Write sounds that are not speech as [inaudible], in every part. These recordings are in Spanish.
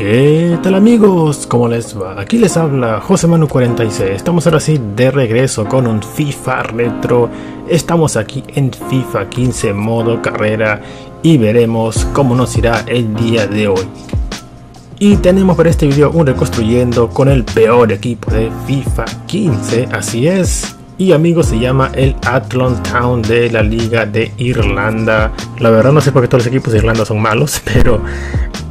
¿Qué tal amigos? ¿Cómo les va? Aquí les habla José Manu 46. Estamos ahora sí de regreso con un FIFA retro. Estamos aquí en FIFA 15 modo carrera y veremos cómo nos irá el día de hoy. Y tenemos para este video un reconstruyendo con el peor equipo de FIFA 15, así es. Y amigos, se llama el Athlon Town de la Liga de Irlanda. La verdad no sé por qué todos los equipos de Irlanda son malos, [laughs] pero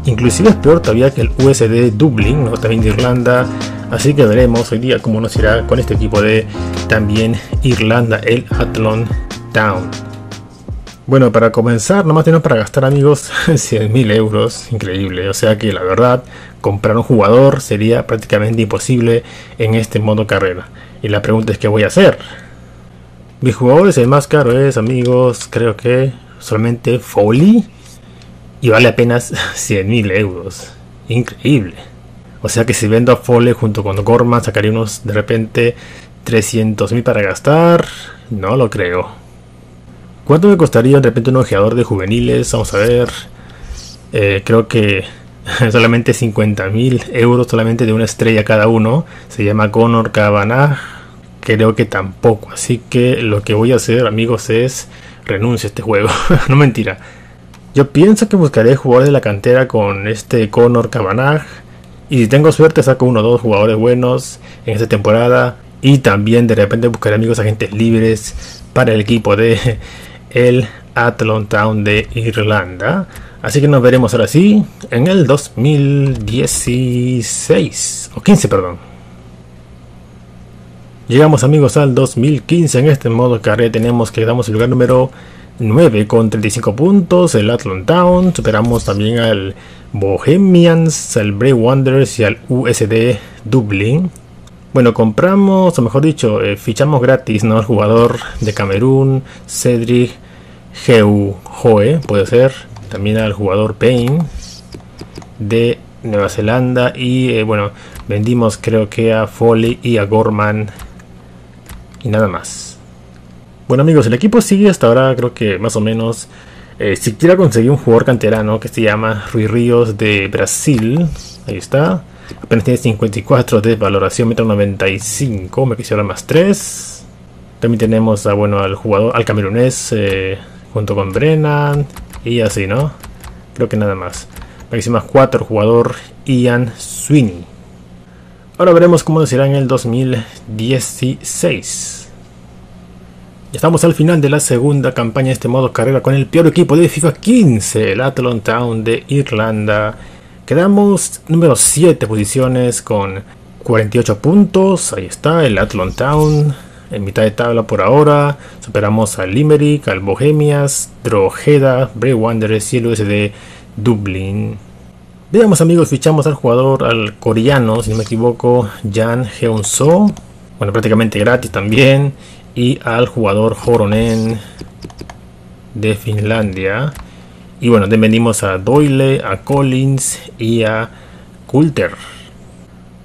Inclusive es peor todavía que el USD Dublin, ¿no? también de Irlanda. Así que veremos hoy día cómo nos irá con este equipo de también Irlanda, el Athlon Town. Bueno, para comenzar, nomás tenemos para gastar amigos [laughs] 100.000 euros, increíble. O sea que la verdad, comprar un jugador sería prácticamente imposible en este modo carrera. Y la pregunta es qué voy a hacer. Mi jugador es el más caro es, amigos, creo que solamente Foley y vale apenas [laughs] 100.000 euros. Increíble. O sea que si vendo a Fole junto con Gorman sacaría unos de repente 300.000 para gastar. No lo creo. ¿Cuánto me costaría de repente un ojeador de juveniles? Vamos a ver. Eh, creo que [laughs] solamente 50.000 euros solamente de una estrella cada uno. Se llama Conor Cavanagh. Creo que tampoco. Así que lo que voy a hacer amigos es renuncio a este juego. [laughs] no mentira yo pienso que buscaré jugadores de la cantera con este Conor Cavanagh. Y si tengo suerte saco uno o dos jugadores buenos en esta temporada. Y también de repente buscaré amigos agentes libres para el equipo de [laughs] el Athlon Town de Irlanda. Así que nos veremos ahora sí en el 2016 o 15, perdón. Llegamos amigos al 2015 en este modo carrera tenemos que damos el lugar número 9 con 35 puntos, el Athlon Town, superamos también al Bohemians, al Brave Wanderers y al USD Dublin. Bueno, compramos, o mejor dicho, eh, fichamos gratis ¿no? al jugador de Camerún, Cedric Joe, puede ser. También al jugador Payne de Nueva Zelanda. Y eh, bueno, vendimos creo que a Foley y a Gorman. Y nada más. Bueno amigos, el equipo sigue hasta ahora creo que más o menos eh, siquiera conseguí un jugador canterano que se llama Rui Ríos de Brasil. Ahí está. Apenas tiene 54 de valoración, metro 95, me quisiera más 3. También tenemos a, bueno, al jugador, al camerunés, eh, junto con Brennan. Y así, ¿no? Creo que nada más. Más 4, jugador Ian Sweeney. Ahora veremos cómo será en el 2016. Estamos al final de la segunda campaña de este modo carrera con el peor equipo de FIFA 15, el Athlon Town de Irlanda. Quedamos número 7 posiciones con 48 puntos. Ahí está el Athlon Town en mitad de tabla por ahora. Superamos al Limerick, al Bohemias, Drogheda, Bray Wanderers y el USD Dublin. Veamos amigos, fichamos al jugador, al coreano, si no me equivoco, Jan Heunso. Bueno, prácticamente gratis también y al jugador Horonen de Finlandia. Y bueno, venimos a Doyle, a Collins y a Coulter.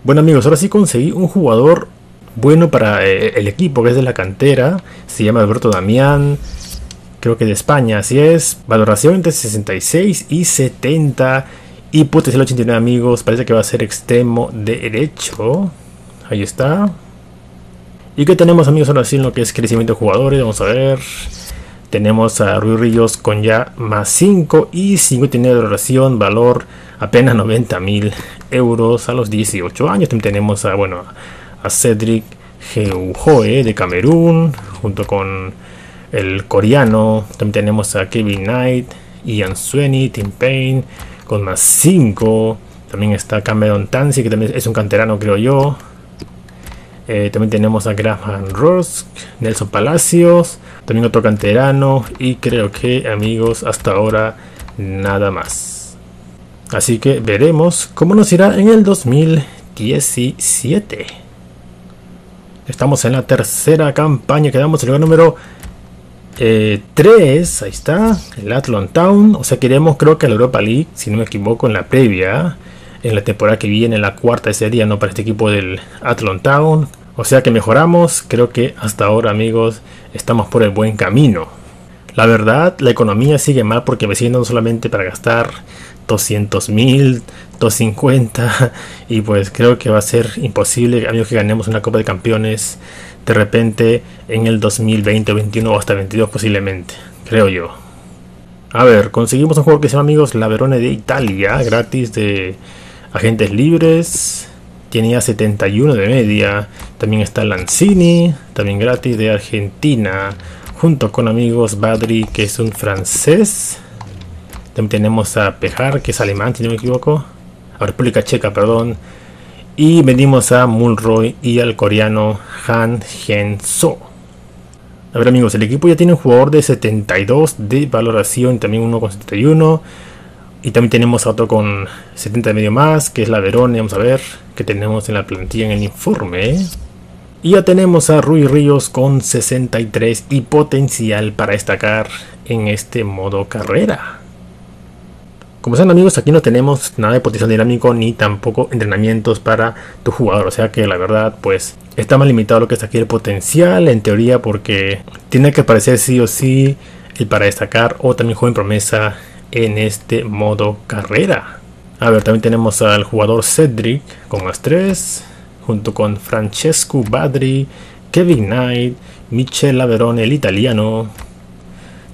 Bueno amigos, ahora sí conseguí un jugador bueno para eh, el equipo que es de la cantera. Se llama Alberto Damián. Creo que de España, así es. Valoración entre 66 y 70. Y potencial 89 amigos. Parece que va a ser extremo derecho. Ahí está. ¿Y qué tenemos amigos ahora sí en lo que es crecimiento de jugadores? Vamos a ver. Tenemos a Rui Ríos con ya más 5 y 59 de valoración, valor apenas 90 mil euros a los 18 años. También tenemos a, bueno, a Cedric Geujoe de Camerún, junto con el coreano. También tenemos a Kevin Knight, Ian Sweeney, Tim Payne, con más 5. También está Cameron Tansy, que también es un canterano, creo yo. Eh, también tenemos a Graham Rusk, Nelson Palacios, también otro canterano y creo que amigos hasta ahora nada más. Así que veremos cómo nos irá en el 2017. Estamos en la tercera campaña, quedamos en el lugar número 3, eh, ahí está, el Athlon Town, o sea que iremos creo que a la Europa League, si no me equivoco, en la previa en la temporada que viene, la cuarta sería, ¿no? Para este equipo del Athlon Town. O sea que mejoramos, creo que hasta ahora amigos estamos por el buen camino. La verdad, la economía sigue mal porque me siguen solamente para gastar 200.000, 250 [laughs] y pues creo que va a ser imposible amigos que ganemos una Copa de Campeones de repente en el 2020 o 21 o hasta 22 posiblemente, creo yo. A ver, conseguimos un juego que se llama amigos La Verone de Italia, gratis de agentes libres. Tenía 71 de media. También está Lanzini, también gratis de Argentina. Junto con amigos Badri, que es un francés. También tenemos a Pejar, que es alemán, si no me equivoco. A República Checa, perdón. Y venimos a Mulroy y al coreano Han Hen-so. A ver amigos, el equipo ya tiene un jugador de 72 de valoración, también uno con 71. Y también tenemos a otro con 70 de medio más, que es la Verone, vamos a ver, que tenemos en la plantilla en el informe. Y ya tenemos a Rui Ríos con 63 y potencial para destacar en este modo carrera. Como saben amigos, aquí no tenemos nada de potencial dinámico ni tampoco entrenamientos para tu jugador. O sea que la verdad, pues está más limitado lo que es aquí el potencial en teoría porque tiene que aparecer sí o sí el para destacar o también joven promesa en este modo carrera. A ver, también tenemos al jugador Cedric con más 3 junto con Francesco Badri, Kevin Knight, Michel Averone, el italiano.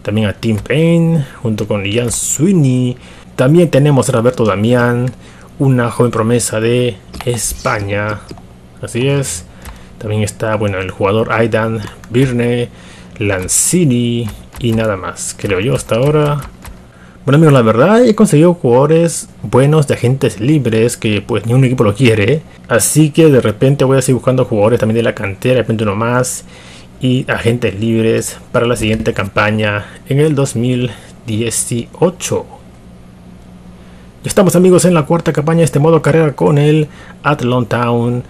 También a Tim Payne junto con Ian Sweeney también tenemos a Roberto Damián, una joven promesa de España. Así es. También está, bueno, el jugador Aidan Birne, Lanzini y nada más, creo yo hasta ahora. Bueno amigos, la verdad he conseguido jugadores buenos de agentes libres que pues ni un equipo lo quiere. Así que de repente voy a seguir buscando jugadores también de la cantera, de repente uno más. Y agentes libres para la siguiente campaña en el 2018. Ya estamos amigos en la cuarta campaña de este modo carrera con el Athlon Town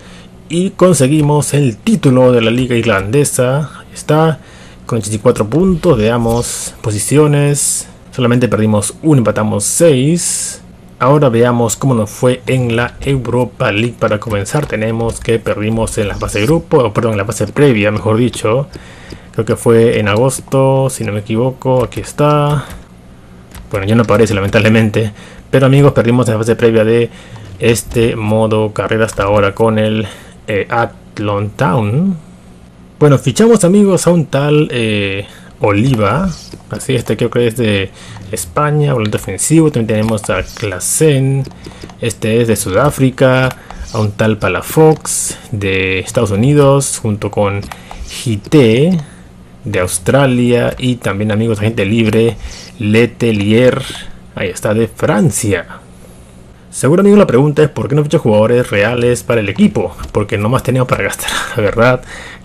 y conseguimos el título de la liga irlandesa. está con 84 puntos, veamos posiciones. Solamente perdimos 1, empatamos 6. Ahora veamos cómo nos fue en la Europa League. Para comenzar tenemos que perdimos en la fase de grupo, perdón, en la fase previa, mejor dicho. Creo que fue en agosto, si no me equivoco. Aquí está. Bueno, ya no aparece lamentablemente. Pero amigos, perdimos en la fase previa de este modo carrera hasta ahora con el eh, Athlon. Bueno, fichamos amigos a un tal eh, Oliva. Así, este creo que es de España, volante ofensivo. También tenemos a Klassen. Este es de Sudáfrica. A un tal Palafox de Estados Unidos. Junto con Gite de Australia. Y también amigos, agente libre. Letelier Ahí está, de Francia. Seguro amigo la pregunta es por qué no ficha jugadores reales para el equipo, porque no más tenemos para gastar, [laughs] la verdad,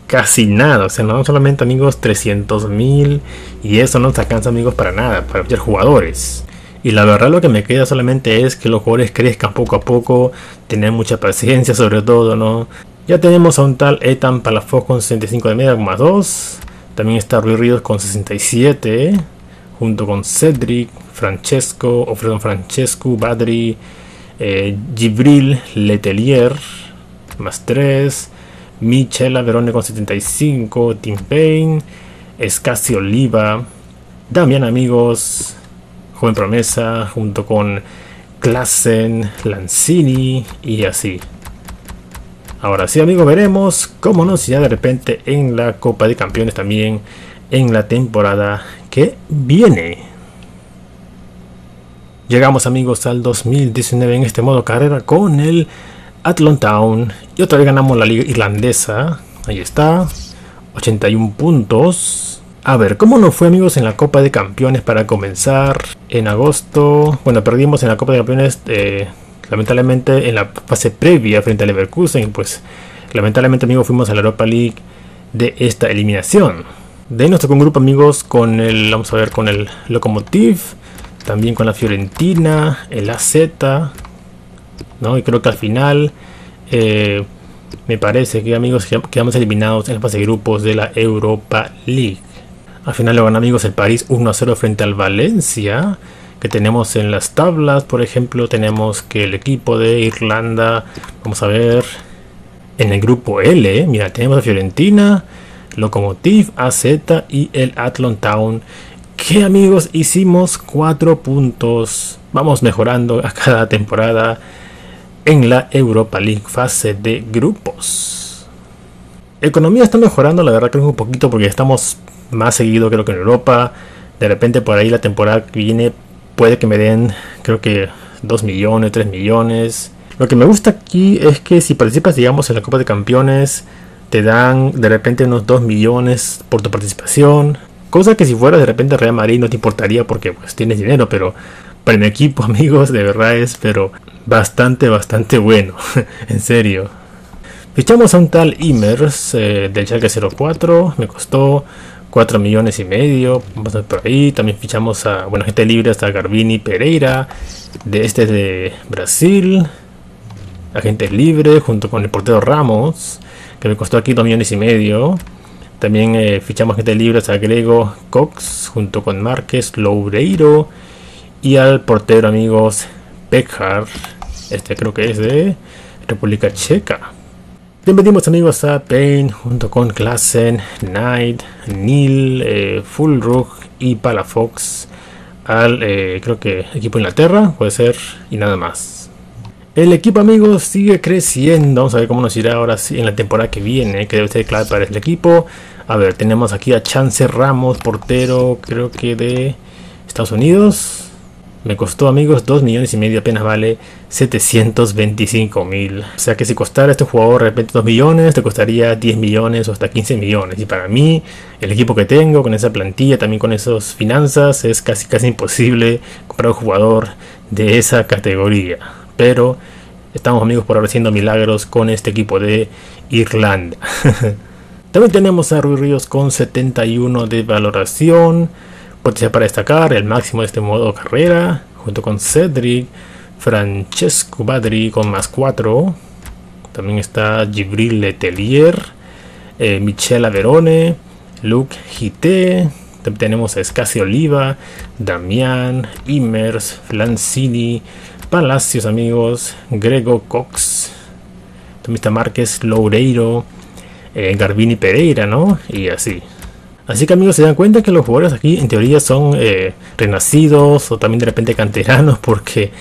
casi nada, o sea, no solamente amigos 300 mil y eso no nos alcanza amigos para nada, para fichar jugadores. Y la verdad lo que me queda solamente es que los jugadores crezcan poco a poco, tener mucha paciencia sobre todo, ¿no? Ya tenemos a un tal Ethan Palafox con 65 de media más 2, también está Rui Ríos con 67, junto con Cedric, Francesco, o Francesco, Badri, eh, Gibril Letelier, más 3, Michela Verone con 75, Tim Payne, Escasio Oliva, Damián Amigos, Joven Promesa, junto con Klassen, Lanzini y así. Ahora sí, amigos, veremos cómo nos ya de repente en la Copa de Campeones también en la temporada que viene. Llegamos amigos al 2019 en este modo carrera con el Athlon Town y otra vez ganamos la liga irlandesa. Ahí está, 81 puntos. A ver, ¿cómo nos fue amigos en la Copa de Campeones para comenzar? En agosto, bueno, perdimos en la Copa de Campeones, eh, lamentablemente en la fase previa frente al Leverkusen, pues lamentablemente amigos fuimos a la Europa League de esta eliminación. De ahí nos tocó un grupo amigos con el, vamos a ver, con el Lokomotiv también con la Fiorentina, el AZ, ¿no? Y creo que al final eh, me parece que amigos quedamos eliminados en la fase de grupos de la Europa League. Al final lo amigos el París 1 a 0 frente al Valencia. Que tenemos en las tablas, por ejemplo, tenemos que el equipo de Irlanda, vamos a ver, en el grupo L, mira, tenemos a Fiorentina, Lokomotiv, AZ y el Athlon Town que amigos hicimos 4 puntos. Vamos mejorando a cada temporada en la Europa League fase de grupos. Economía está mejorando, la verdad creo que un poquito porque estamos más seguido creo que en Europa. De repente por ahí la temporada que viene puede que me den creo que 2 millones, 3 millones. Lo que me gusta aquí es que si participas digamos en la Copa de Campeones te dan de repente unos 2 millones por tu participación. Cosa que si fuera de repente Real Madrid no te importaría porque pues tienes dinero, pero para mi equipo [laughs] amigos de verdad es pero bastante bastante bueno, [laughs] en serio. Fichamos a un tal Immers eh, del Schalke 04, me costó 4 millones y medio, vamos a por ahí, también fichamos a, bueno, gente libre hasta Garbini Pereira, de este de Brasil, agente libre junto con el portero Ramos, que me costó aquí 2 millones y medio. También eh, fichamos gente libre a Grego Cox junto con Márquez Loureiro y al portero amigos Pekar, este creo que es de República Checa. Bienvenidos amigos a Pain junto con Klassen, Knight, Neil, eh, Fullrug y Palafox al eh, creo que equipo Inglaterra, puede ser, y nada más. El equipo amigos sigue creciendo, vamos a ver cómo nos irá ahora en la temporada que viene, que debe ser clave para el equipo. A ver, tenemos aquí a Chance Ramos, portero creo que de Estados Unidos, me costó, amigos, 2 millones y medio, apenas vale 725 mil. O sea que si costara este jugador de repente 2 millones, te costaría 10 millones o hasta 15 millones. Y para mí, el equipo que tengo, con esa plantilla, también con esas finanzas, es casi casi imposible comprar un jugador de esa categoría. Pero estamos amigos por ahora haciendo milagros con este equipo de Irlanda. [laughs] también tenemos a Rui Ríos con 71 de valoración. Potencial para destacar el máximo de este modo carrera, junto con Cedric, Francesco Badri con más 4. También está Gibril Letelier, eh, Michela Verone, Luke. También tenemos a Escasio Oliva, Damián, Immers, Flancini, Palacios, amigos, Grego Cox. También está Márquez Loureiro, eh, Garbini Pereira, ¿no? Y así. Así que amigos se dan cuenta que los jugadores aquí en teoría son eh, renacidos o también de repente canteranos porque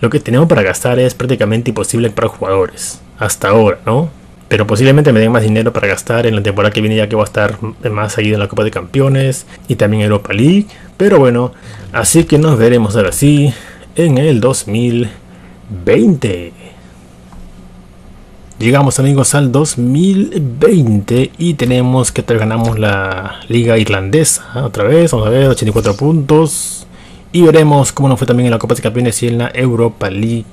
lo que tenemos para gastar es prácticamente imposible para jugadores. Hasta ahora, ¿no? Pero posiblemente me den más dinero para gastar en la temporada que viene ya que voy a estar más seguido en la Copa de Campeones y también Europa League. Pero bueno, así que nos veremos ahora sí en el 2020. Llegamos amigos al 2020 y tenemos que ganamos la liga irlandesa otra vez, vamos a ver, 84 puntos y veremos cómo nos fue también en la Copa de Campeones y en la Europa League.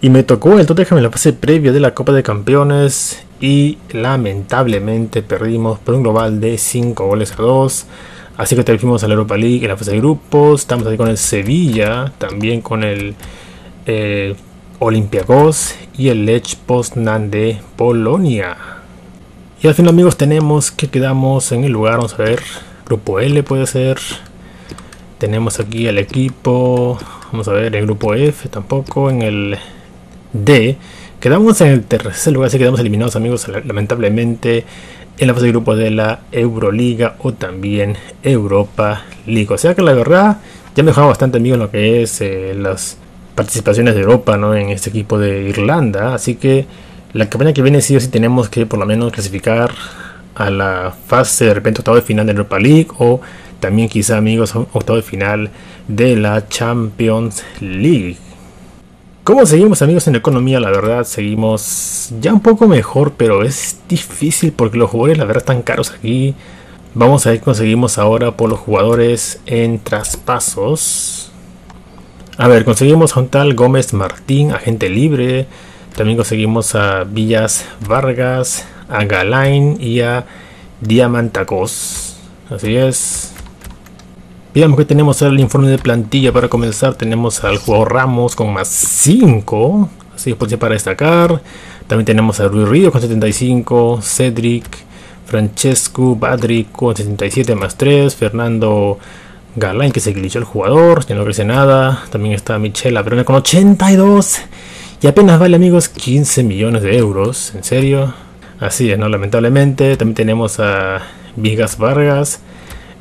Y me tocó el Tottenham en la fase previa de la Copa de Campeones y lamentablemente perdimos por un global de 5 goles a 2. Así que fuimos a la Europa League en la fase de grupos. Estamos ahí con el Sevilla, también con el eh, Olympiacos y el Lech Poznan de Polonia. Y al final amigos tenemos que quedamos en el lugar, vamos a ver, grupo L puede ser. Tenemos aquí el equipo, vamos a ver, el grupo F tampoco, en el D. Quedamos en el tercer lugar, así quedamos eliminados amigos lamentablemente en la fase de grupo de la Euroliga o también Europa League. O sea que la verdad ya me mejorado bastante amigos en lo que es eh, las participaciones de Europa ¿no? en este equipo de Irlanda. Así que la campaña que viene sí o sí tenemos que por lo menos clasificar a la fase de repente octavo de final de Europa League o también quizá amigos octavo de final de la Champions League. ¿Cómo seguimos amigos en economía? La verdad seguimos ya un poco mejor, pero es difícil porque los jugadores la verdad están caros aquí. Vamos a ver qué conseguimos ahora por los jugadores en traspasos. A ver, conseguimos a un Gómez Martín, agente libre. También conseguimos a Villas Vargas, a Galain y a Diamantacos. Así es. Digamos que tenemos el informe de plantilla para comenzar. Tenemos al jugador Ramos con más 5. Así es, pues, para destacar. También tenemos a Rui Río con 75. Cedric, Francesco, Badri con 77 más 3. Fernando Galain que se glitchó el jugador, ya no crece nada. También está Michela Verona con 82. Y apenas vale amigos 15 millones de euros. En serio. Así es, ¿no? Lamentablemente. También tenemos a Vigas Vargas.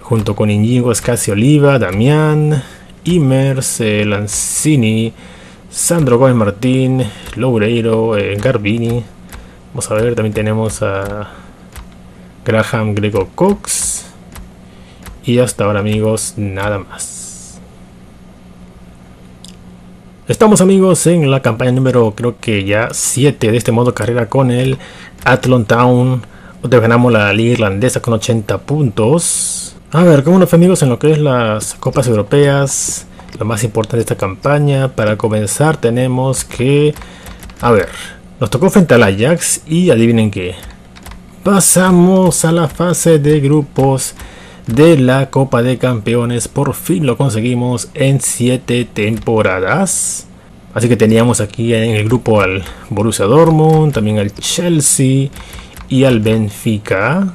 junto con Íñigo Escasi Oliva, Damián, Imers, eh, Sandro Gómez Martín, Loureiro, eh, Garbini. Vamos a ver, también tenemos a Graham Grego Cox. Y hasta ahora amigos, nada más. Estamos amigos en la campaña número creo que ya 7 de este modo carrera con el Athlon Town. Ganamos la liga irlandesa con 80 puntos. A ver, ¿cómo nos fue amigos en lo que es las copas europeas? Lo más importante de esta campaña. Para comenzar tenemos que... A ver, nos tocó frente al Ajax y adivinen qué. Pasamos a la fase de grupos de la Copa de Campeones. Por fin lo conseguimos en 7 temporadas. Así que teníamos aquí en el grupo al Borussia Dortmund, también al Chelsea y al Benfica.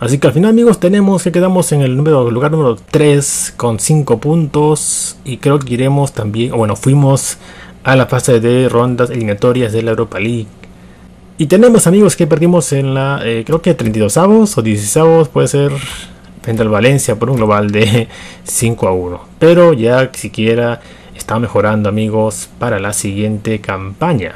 Así que al final amigos tenemos que quedamos en el número, lugar número 3 con 5 puntos y creo que iremos también, bueno, fuimos a la fase de rondas eliminatorias de la Europa League. Y tenemos amigos que perdimos en la, eh, creo que 32 avos o 16 avos, puede ser frente al Valencia por un global de [laughs] 5 a 1. Pero ya siquiera está mejorando amigos para la siguiente campaña.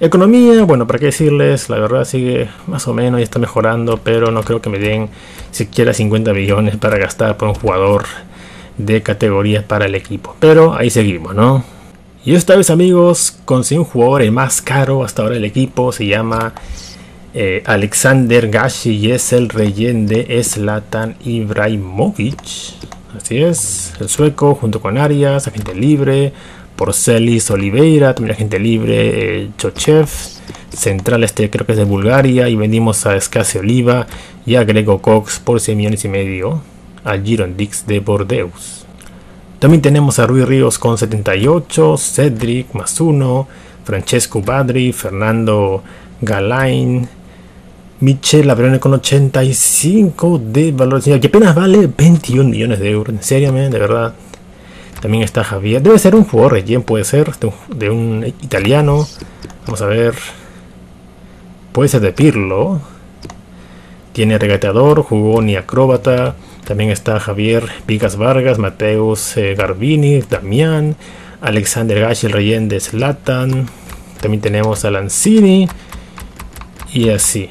Economía, bueno, para qué decirles, la verdad sigue más o menos, y está mejorando, pero no creo que me den siquiera 50 millones para gastar por un jugador de categorías para el equipo. Pero ahí seguimos, ¿no? Y esta vez, amigos, conseguí un jugador el más caro hasta ahora del equipo, se llama eh, Alexander Gashi y es el rellén de Zlatan Ibrahimovic. Así es, el sueco junto con Arias, agente libre, Porcelis Oliveira, también agente libre, eh, Chochev, central este creo que es de Bulgaria, y vendimos a Escase Oliva y a Grego Cox por 6 millones y medio al Girondix de Bordeaux. También tenemos a Rui Ríos con 78, Cedric más 1, Francesco Badri, Fernando Galain, Michel Abrone con 85 de valor, que apenas vale 21 millones de euros, en serio, de verdad. También está Javier. Debe ser un jugador relleno, puede ser. De un, italiano. Vamos a ver. Puede ser de Pirlo. Tiene regateador, jugó ni acróbata. También está Javier Vigas Vargas, Mateus eh, Garbini, Damián, Alexander Gash, el relleno de Slatan. También tenemos a Lanzini. Y así.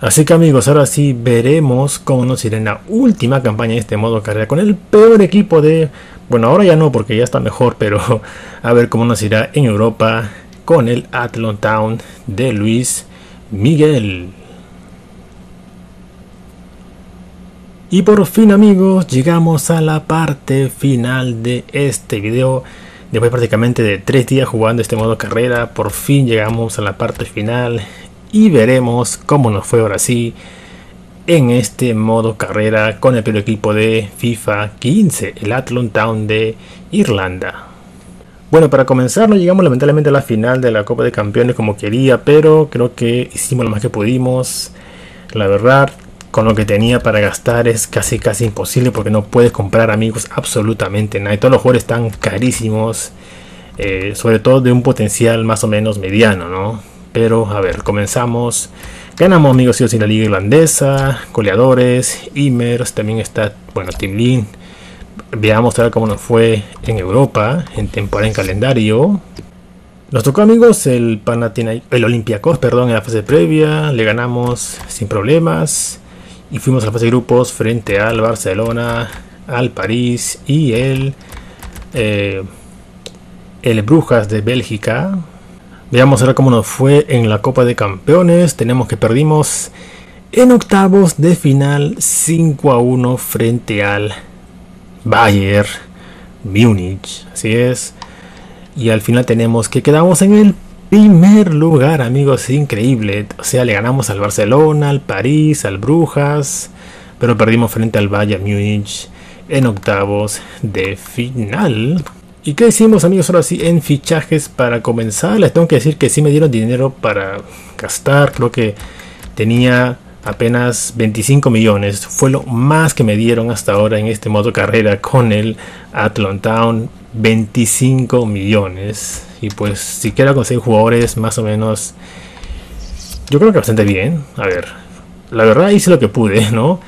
Así que amigos, ahora sí veremos cómo nos irá en la última campaña de este modo carrera con el peor equipo de... Bueno, ahora ya no porque ya está mejor, pero [laughs] a ver cómo nos irá en Europa con el Athlon Town de Luis Miguel. Y por fin amigos, llegamos a la parte final de este video. Después prácticamente de tres días jugando este modo carrera, por fin llegamos a la parte final y veremos cómo nos fue ahora sí en este modo carrera con el peor equipo de FIFA 15, el Athlon Town de Irlanda. Bueno, para comenzar no llegamos lamentablemente a la final de la Copa de Campeones como quería, pero creo que hicimos lo más que pudimos. La verdad, con lo que tenía para gastar es casi casi imposible porque no puedes comprar amigos absolutamente nada. Y todos los jugadores están carísimos, eh, sobre todo de un potencial más o menos mediano, ¿no? Pero a ver, comenzamos. Ganamos amigos y la liga irlandesa, goleadores, Imers, también está, bueno, Tim Lin. Veamos a ver cómo nos fue en Europa, en temporada en calendario. Nos tocó amigos el el Olympiacos, perdón, en la fase previa, le ganamos sin problemas y fuimos a la fase de grupos frente al Barcelona, al París y el eh, el Brujas de Bélgica. Veamos ahora cómo nos fue en la Copa de Campeones. Tenemos que perdimos en octavos de final 5 a 1 frente al Bayern Múnich. Así es. Y al final tenemos que quedamos en el primer lugar, amigos. Increíble. O sea, le ganamos al Barcelona, al París, al Brujas. Pero perdimos frente al Bayern Múnich en octavos de final. ¿Y qué hicimos amigos ahora sí en fichajes para comenzar? Les tengo que decir que sí me dieron dinero para gastar. Creo que tenía apenas 25 millones. Fue lo más que me dieron hasta ahora en este modo carrera con el Athlon Town. 25 millones. Y pues si quiero conseguir jugadores más o menos yo creo que bastante bien. A ver, la verdad hice lo que pude, [laughs] ¿no?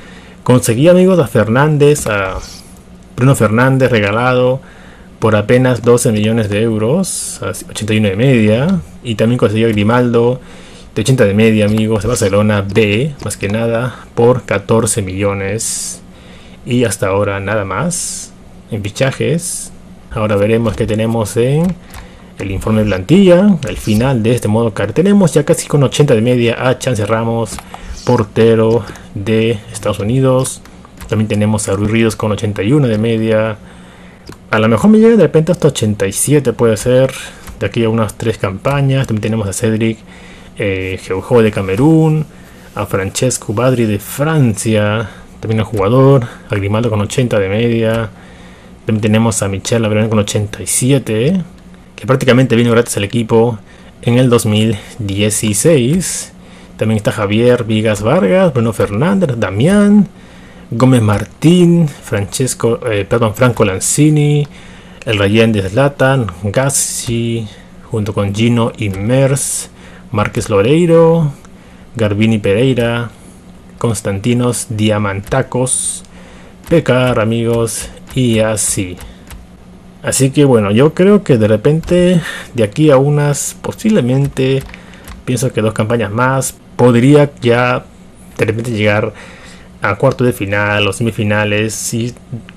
Conseguí amigos a Fernández, a Bruno Fernández regalado por apenas 12 millones de euros, 81 de media. Y también conseguí a Grimaldo de 80 de media, amigos, de Barcelona B, más que nada, por 14 millones. Y hasta ahora nada más en fichajes. Ahora veremos qué tenemos en el informe de plantilla. Al final de este modo car tenemos ya casi con 80 de media a Chance Ramos, portero de Estados Unidos. También tenemos a Ruiz Ríos con 81 de media. A lo mejor me llega de repente hasta 87 puede ser. De aquí a unas tres campañas. También tenemos a Cedric eh, de Camerún. A Francesco Badri de Francia. También a jugador. A Grimaldo con 80 de media. También tenemos a Michel Abraham con 87. Que prácticamente vino gratis al equipo en el 2016. También está Javier Vigas Vargas, Bruno Fernández, Damián. Gómez Martín, Francesco, eh, perdón, Franco Lanzini, el Rayen de Zlatan, Gassi, junto con Gino Immers, Márquez Loreiro, Garbini Pereira, Constantinos Diamantacos, Pecar, amigos, y así. Así que bueno, yo creo que de repente, de aquí a unas, posiblemente, pienso que dos campañas más, podría ya de repente llegar a cuarto de final o semifinales y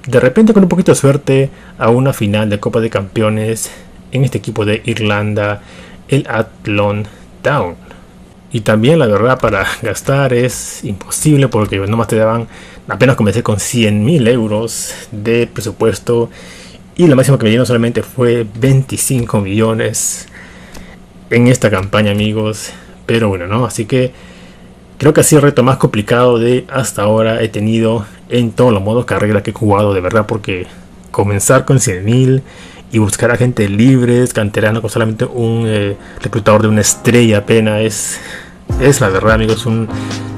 de repente con un poquito de suerte a una final de Copa de Campeones en este equipo de Irlanda, el Athlon Town. Y también la verdad para gastar es imposible porque nomás te daban, apenas comencé con 100 mil euros de presupuesto y lo máximo que me dieron solamente fue 25 millones en esta campaña amigos. Pero bueno, ¿no? Así que Creo que ha sido el reto más complicado de hasta ahora he tenido en todos los modos carrera que he jugado, de verdad, porque comenzar con 100.000 y buscar a gente libre, canterano, con solamente un eh, reclutador de una estrella apenas es, es la verdad, amigos, un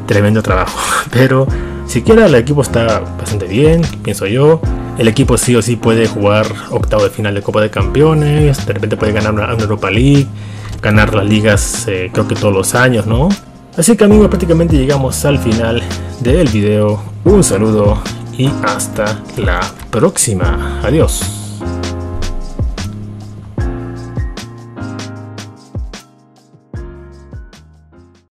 tremendo trabajo. [laughs] Pero siquiera el equipo está bastante bien, pienso yo. El equipo sí o sí puede jugar octavo de final de Copa de Campeones, de repente puede ganar una, Europa League, ganar las ligas, eh, creo que todos los años, ¿no? Así que amigos, prácticamente llegamos al final del video. Un saludo y hasta la próxima. Adiós.